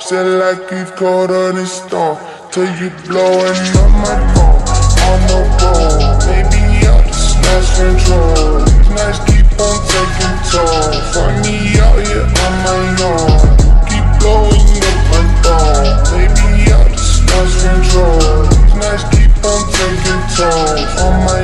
Said like you've caught on a storm. Till you blowing up my phone On the road. Maybe I just lost control These nights keep on taking toll. Find me out here on my own. Keep blowing up my phone Maybe I just lost control These nights keep on taking toll. On my